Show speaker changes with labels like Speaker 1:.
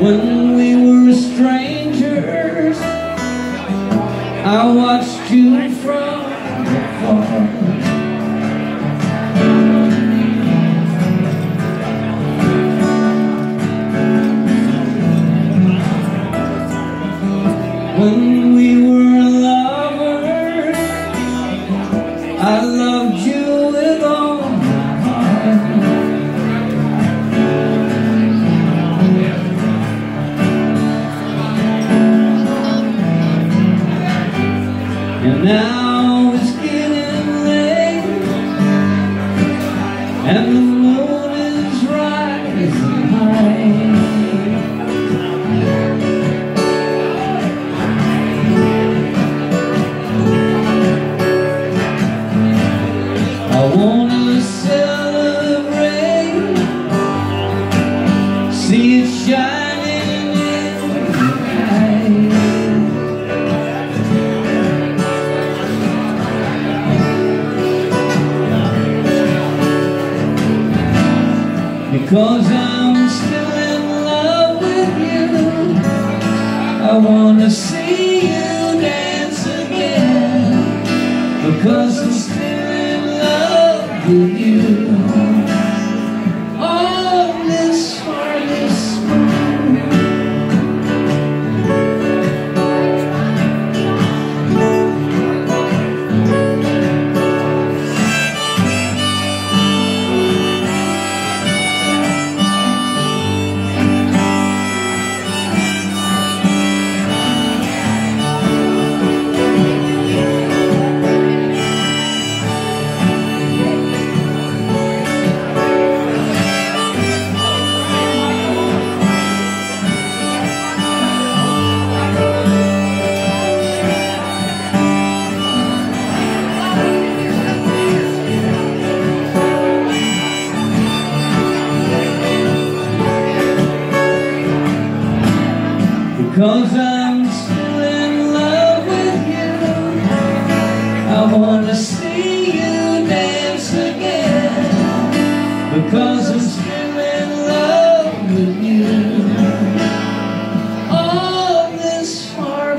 Speaker 1: When we were strangers I watched you from afar. When now it's getting late And the moon is rising high. I wanna celebrate See it shining Because I'm still in love with you. I wanna see you dance again. Because I'm still in love with you Cause I'm still in love with you. I wanna see you dance again. Because I'm still in love with you. All this far